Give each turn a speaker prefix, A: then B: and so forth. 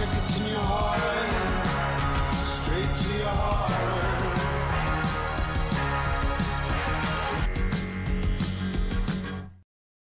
A: to continue